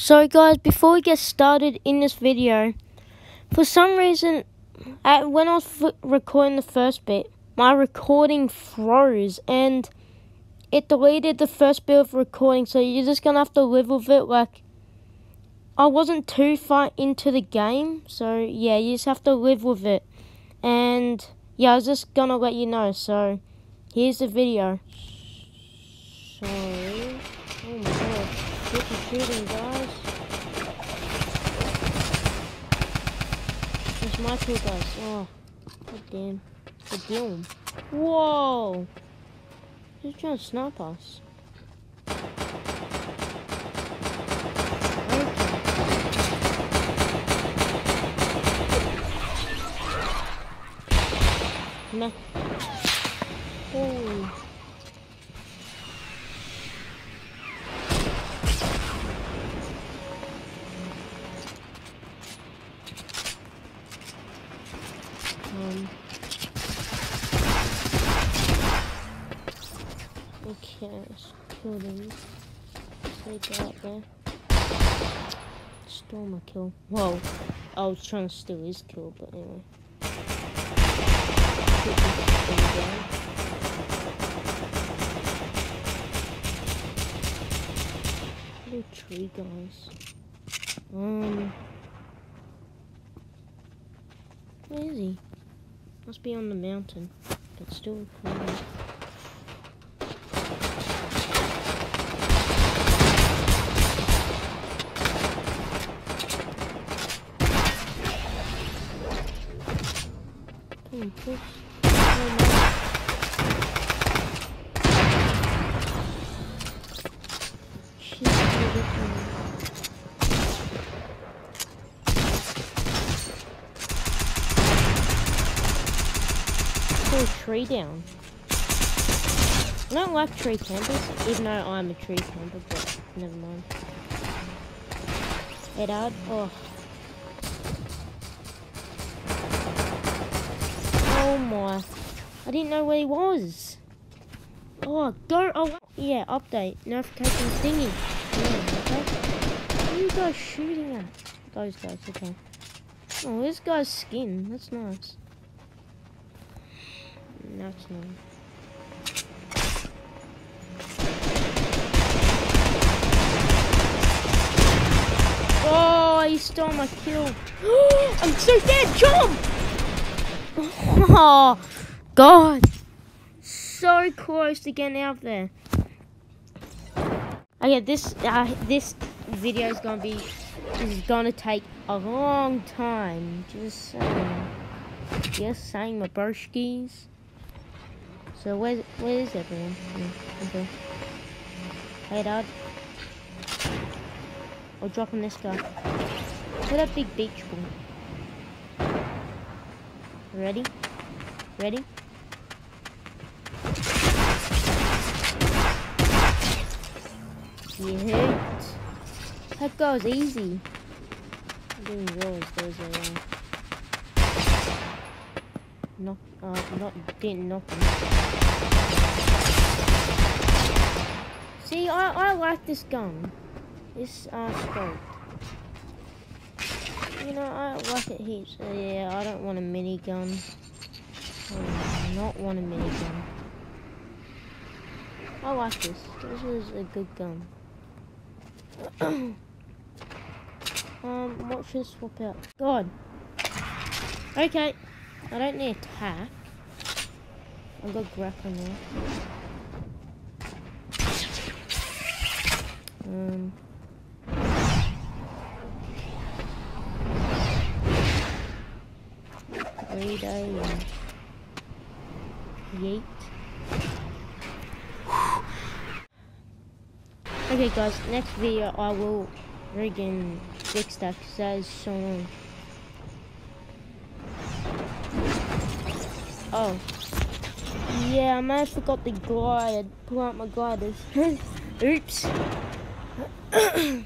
So guys, before we get started in this video, for some reason, at, when I was recording the first bit, my recording froze and it deleted the first bit of recording, so you're just gonna have to live with it. Like, I wasn't too far into the game, so yeah, you just have to live with it. And yeah, I was just gonna let you know, so here's the video. So, oh my god, shooting, guys. My two guys. Oh, god damn. The doom. Whoa! He's trying to snap us. Okay, let's kill them. Take out there. Stole my kill. Whoa. I was trying to steal his kill, but anyway. Little tree guys. Um. Where is he? Must be on the mountain. But still recording. A tree down. I don't like tree campers, even though I'm a tree camper, but never mind. Hey dad, oh. Oh my. I didn't know where he was. Oh, go. Oh, yeah, update. Notification thingy. Yeah, okay. What are you guys shooting at? Those guys, okay. Oh, this guy's skin. That's nice. That's nice. Oh, he stole my kill. I'm so dead. Jump! Oh, God. So close to getting out there. Okay, this uh, this video is gonna be is gonna take a long time. Just saying. Just saying, my broskies. So where where is everyone? Okay. Hey, Dad. I'll drop on this guy. Look at that big beach ball. Ready? Ready? You hurt. That goes easy. I didn't realize those are uh, knock uh not didn't knock me. See I I like this gun. This uh scope. You know, I like it heaps. So yeah, I don't want a minigun. I do not want a minigun. I like this. This is a good gun. um, what should I swap out? God. Okay. I don't need attack. I've got grappling there. Um. Yeet. Okay guys, next video I will friggin' fix that because that is so long. Oh. Yeah, I might have forgot the glide. Pull out my gliders. Oops.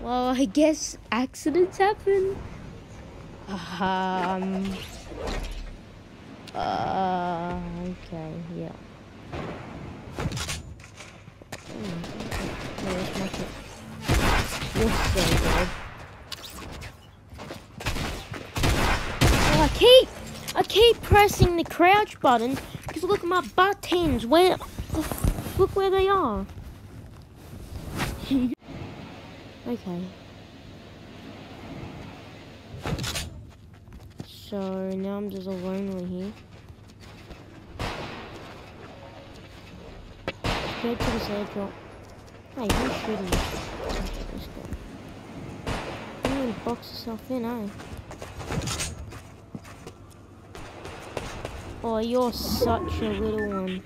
well, I guess accidents happen. Um. Uh. Okay. Yeah. So. Oh, I keep, I keep pressing the crouch button because look at my buttons. Where, look where they are. okay. So now I'm just alone here. Go to this airdrop. Hey, who's shooting? Let's go. You to box yourself in, eh? Oh, you're such a little one.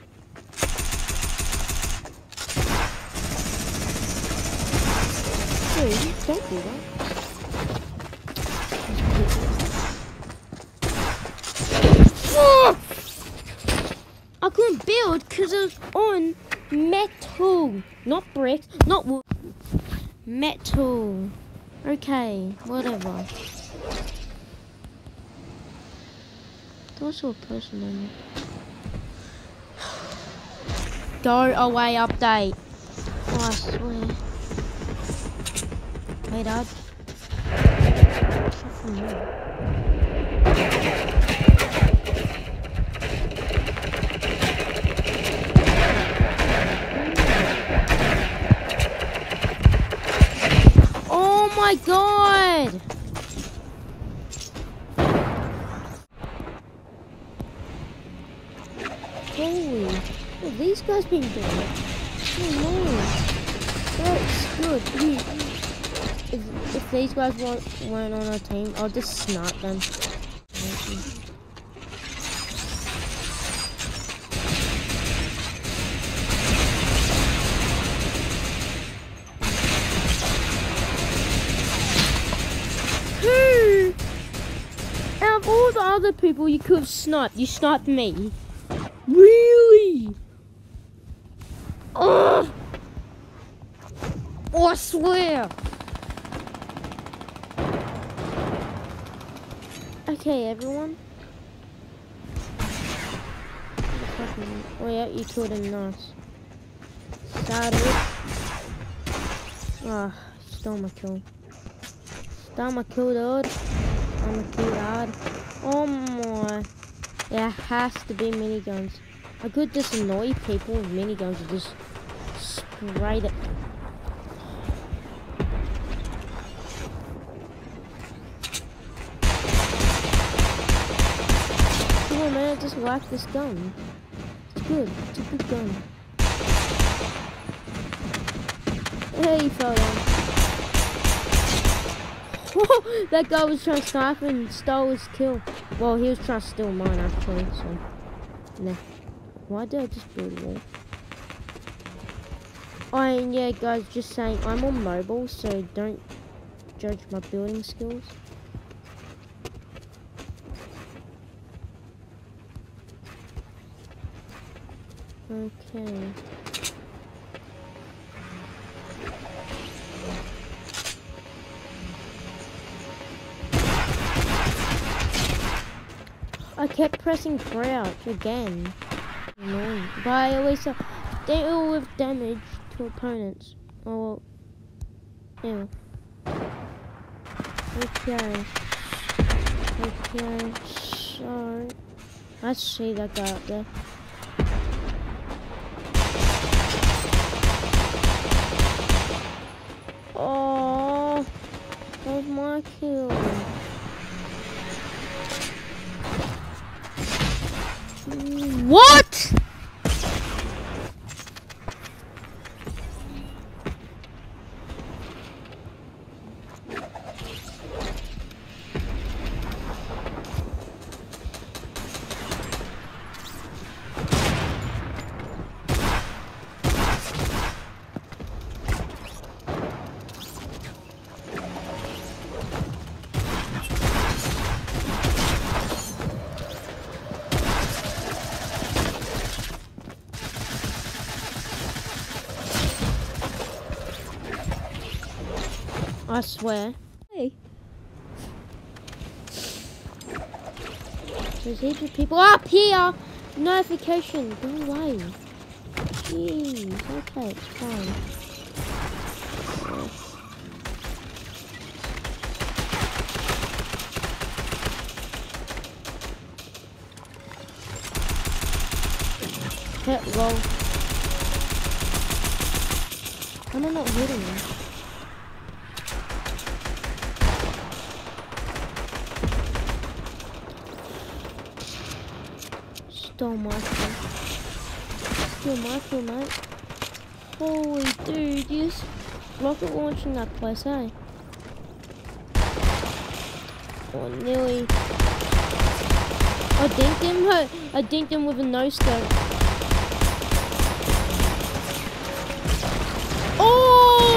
Dude, don't do that. I couldn't build because I was on metal, not bricks, not wood. Metal. Okay, whatever. There was a person on Go away, update. Oh, I swear. Hey, Dad. My god! Holy, what have these guys been doing? Oh no, that's good. If, if these guys weren't, on our team, I'll just snap them. Other people you could have sniped, you sniped me. Really? Ugh! Oh, I swear. Okay, everyone. Oh yeah, you killed him nice. Started. Ah, stole my kill. Stole my kill, dude. I'm a kill, dad. Oh my. There has to be miniguns. I could just annoy people with miniguns and just spray it. Come on, man, I just like this gun. It's good. It's a good gun. Hey, you fell down. that guy was trying to snipe and stole his kill. Well, he was trying to steal mine actually, so. Nah. Why did I just build a wall? Oh, and yeah, guys, just saying, I'm on mobile, so don't judge my building skills. Okay. Kept pressing crouch again. Annoying. But I always uh, deal with damage to opponents. Oh, well. Ew. Okay. Okay. So, let's see that guy up there. Oh, that was my kill. What? I swear. Hey. There's heaps of people up here! Notification, go away. Jeez, okay, it's fine. Hit roll. Am not hitting him? Stole. Steal my kill, mate. Holy dude, you just rocket launching that place, eh? Oh, nearly. I dinked him. I dinked him with a no scope. Oh!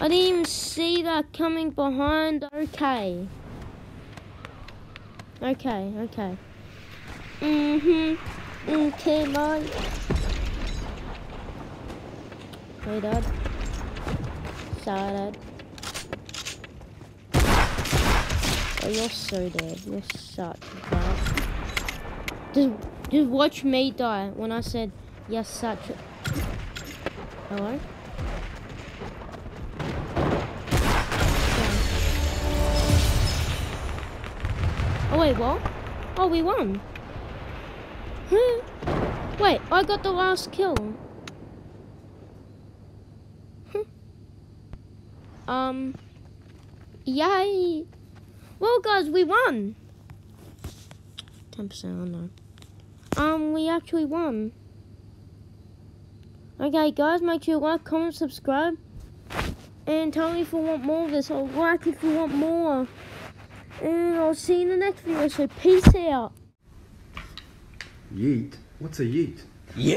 I didn't even see that coming behind. Okay. Okay, okay. Mm-hmm. Okay, man. Hey, Dad. Sorry, Dad. Oh, you're so dead. You're such a bad. Just, just watch me die when I said you're such a... Hello? Oh, wait, what? Oh, we won. Wait, I got the last kill. um, yay. Well, guys, we won. 10%, I know. Um, we actually won. Okay, guys, make sure you like, comment, subscribe. And tell me if you want more of this, or like if you want more. And I'll see you in the next video, so peace out. Yeet? What's a yeet? Yeah.